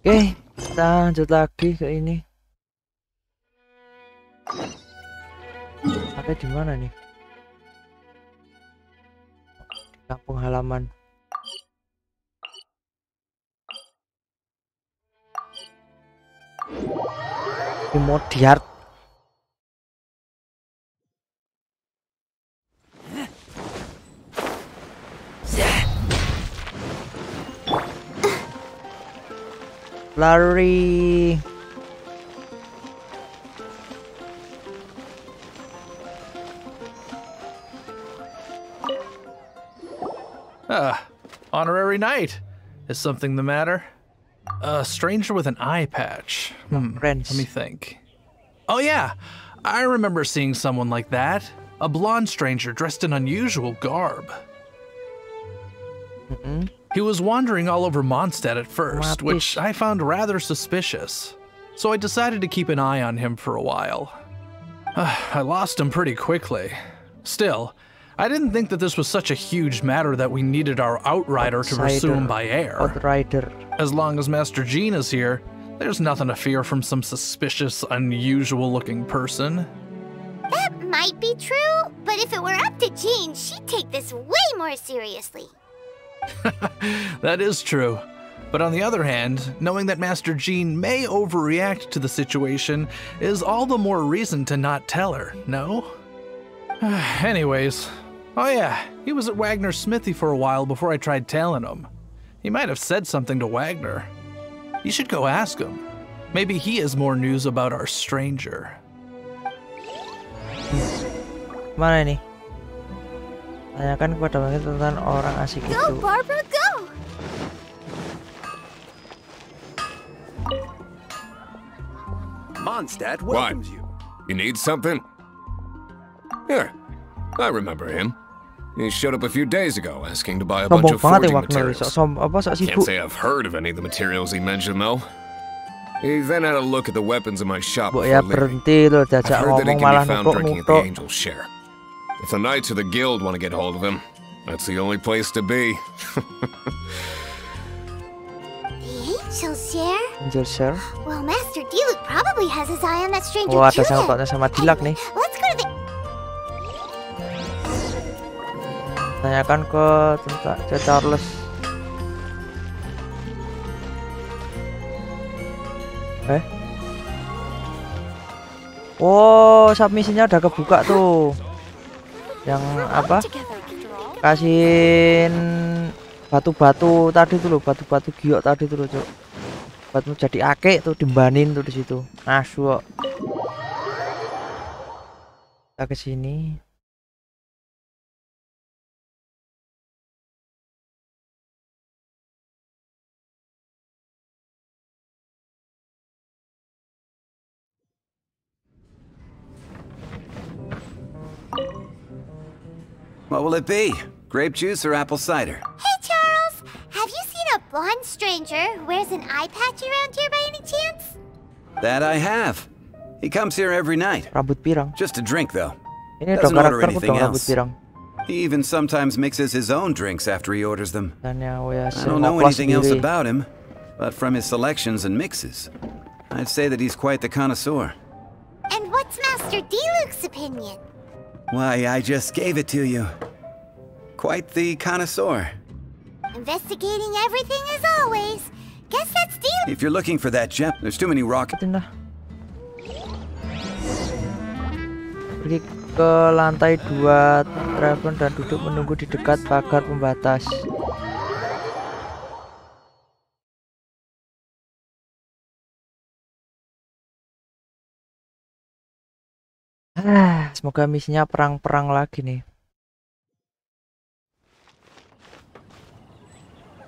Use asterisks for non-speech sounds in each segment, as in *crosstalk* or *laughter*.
Oke, kita lanjut lagi ke ini. Ada di mana nih? Di kampung halaman. Di Modiart. Lari. Ah, honorary knight. Is something the matter? A stranger with an eye patch. Hmm, let me think. Oh, yeah. I remember seeing someone like that. A blonde stranger dressed in unusual garb. Mm-mm. He was wandering all over Mondstadt at first, which I found rather suspicious. So I decided to keep an eye on him for a while. *sighs* I lost him pretty quickly. Still, I didn't think that this was such a huge matter that we needed our outrider to pursue him by air. Outrider. As long as Master Jean is here, there's nothing to fear from some suspicious, unusual looking person. That might be true, but if it were up to Jean, she'd take this way more seriously. *laughs* That is true. But on the other hand, knowing that Master Jean may overreact to the situation is all the more reason to not tell her, no? *sighs* Anyways, oh yeah, he was at Wagner's smithy for a while before I tried telling him. He might have said something to Wagner. You should go ask him. Maybe he has more news about our stranger. Mana ini? Tanyakan kepada mereka tentang orang asik Go, itu. Barbara, go! Mondstadt What? welcomes you. You need something? Here, I remember him. He showed up a few days ago asking to buy a bunch of banget forging Wagner. Sok materials. som apa sok Can't say I've heard of any of the materials he mentioned though. He then had a look at the weapons in my shop. Mbok ya berhenti lo I've diajak heard that he ngomong can malah be found drinking at the. Angel's Share. If the Knights of the Guild want to get hold of him, that's the only place to be. The angel share? Angel share. Well, Master Diluc probably has his eye on that stranger Oh ada too. sangkut pautnya sama Dilak nih. Let's go to the... Tanyakan ke tentang Charles. Eh? Oh, submisinya udah kebuka tuh. Yang apa? Kasihin batu-batu tadi tuh loh, batu-batu giok tadi tuh loh, Cuk. Batu jadi akeh tuh dimbanin tuh di situ. Asu. kok. Kita ke sini. What will it be? Grape juice or apple cider? Hey, Charles! Have you seen a blonde stranger who wears an eye patch around here by any chance? That I have. He comes here every night. Rambut pirang. Just a drink, though. Ini Doesn't order anything else. pirang. He even sometimes mixes his own drinks after he orders them. Dan yang oh ya I don't know anything else about him, but from his selections and mixes, I'd say that he's quite the connoisseur. And what's Master Diluc's opinion? Why, I just gave it to you. Quite the connoisseur. Investigating everything as always. Guess that's Diluc. If you're looking for that gem, there's too many rock. Liatin. Pergi ke lantai dua Dragon dan duduk menunggu di dekat pagar pembatas. Ah, semoga misinya perang-perang lagi nih.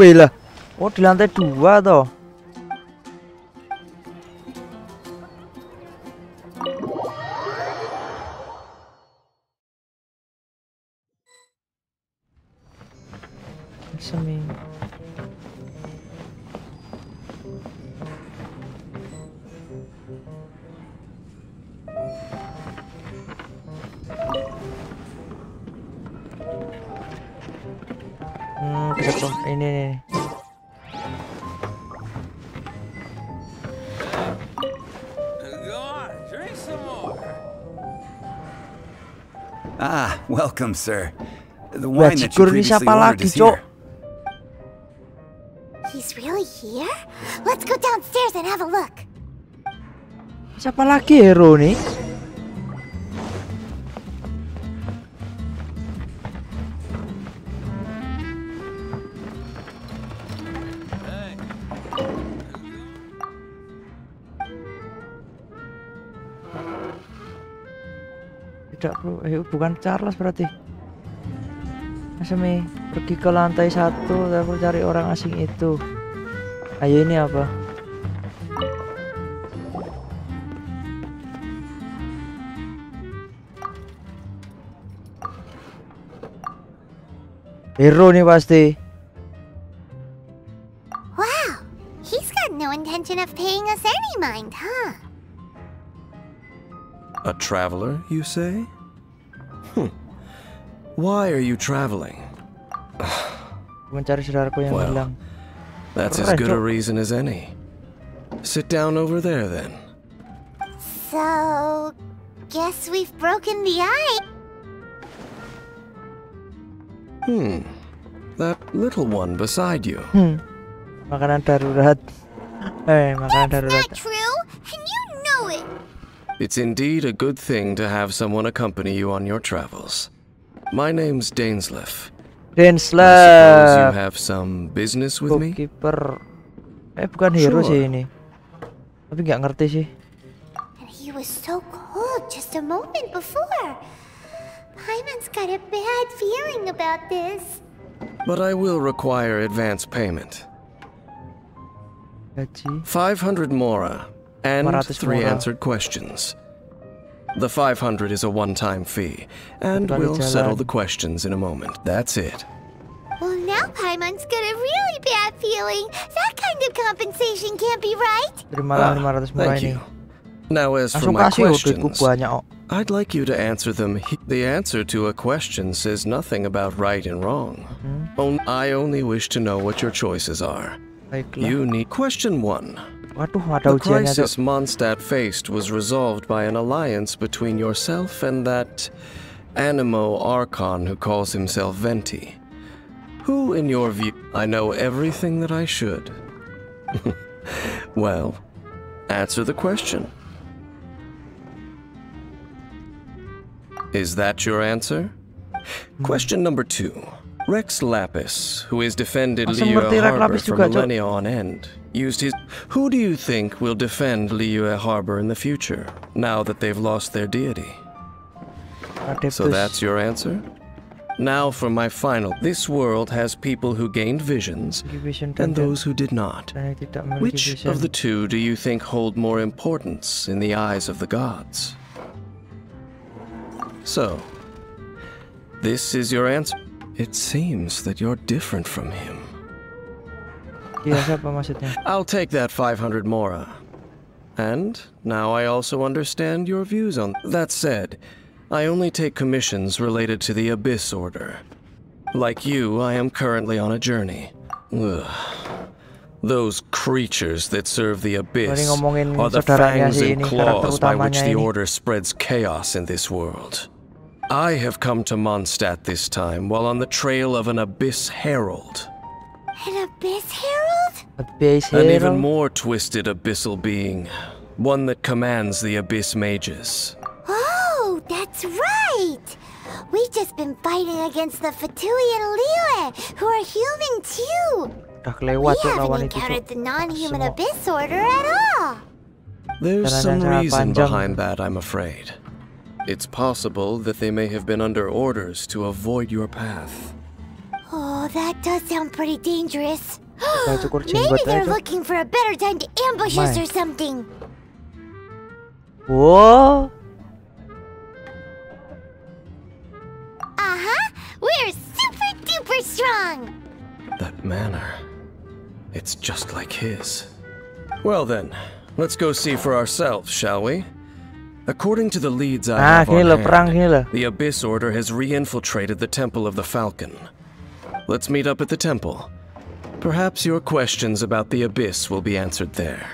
Wih lah. Oh, di lantai dua toh. Semi. Hmm, dong. Eh, ini nih. Ah, welcome, sir. The wine that you previously is here. He's really here? Let's go downstairs and have a look. Siapa lagi hero nih? Tidak bro, eh, bukan Charles berarti. Asmi pergi ke lantai satu, terus cari orang asing itu. Ayo ini apa? Hero nih pasti. Wow, he's got no intention of paying us any mind, huh? A traveler, you say? Hmm. Why are you traveling? *sighs* Mencari saudaraku yang Well. That's as good a reason as any. Sit down over there then. So, guess we've broken the eye. Hmm. That little one beside you. Hmm. Makanan darurat. Eh, makanan darurat. Not true, and you know it. It's indeed a good thing to have someone accompany you on your travels. My name's Dainsleif. I suppose you have some business with me? Bough Keeper. Eh, bukan hero Sure. sih ini. Tapi nggak ngerti sih. And he was so cold just a moment before. Paimon's got a bad feeling about this. But I will require advance payment. Gaji. 500 mora and 500 three answered questions. The 500 is a one-time fee, and we'll settle the questions in a moment. That's it. Well, now Paimon's got a really bad feeling. That kind of compensation can't be right. Terimalah Ah, thank you. Now, as for my kasih duitku questions, oh. I'd like you to answer them. The answer to a question says nothing about right and wrong. Hmm? I only wish to know what your choices are. You need question one. The crisis Mondstadt faced was resolved by an alliance between yourself and that Anemo Archon who calls himself Venti. Who, in your view, I know everything that I should. *laughs* well, answer the question. Is that your answer? Question number two. Rex Lapis, who has defended Liyue Harbor for millennia on end, used his. Who do you think will defend Liyue Harbor in the future, now that they've lost their deity? So that's your answer? Now for my final. This world has people who gained visions and those who did not. dan yang tidak memiliki Which of the two do you think hold more importance in the eyes of the gods? So, this is your answer. It seems that you're different from him. Iya, siapa maksudnya? I'll take that 500 mora. And now I also understand your views on. That said, I only take commissions related to the Abyss Order. Like you, I am currently on a journey. Ugh. Those creatures that serve the Abyss are the fangs and claws by which the. Order spreads chaos in this world. I have come to Mondstadt this time while on the trail of an Abyss Herald. An abyss herald? A base An even more twisted abyssal being. One that commands the abyss mages. Oh, that's right. We've just been fighting against the Fatui and Liyue, who are human too. We haven't lawan itu tuh. encountered the non-human abyss order at all. There's some reason behind that, I'm afraid. It's possible that they may have been under orders to avoid your path. Oh, that does sound pretty dangerous. *gasps* Maybe they're looking for a better time to ambush us or something. Wow. Uh-huh. We're super duper strong. That manner. It's just like his. Well then, let's go see for ourselves, shall we? According to the leads I Ah, have on hand, the Abyss Order has re-infiltrated the Temple of the Falcon. Let's meet up at the temple. Perhaps your questions about the Abyss will be answered there.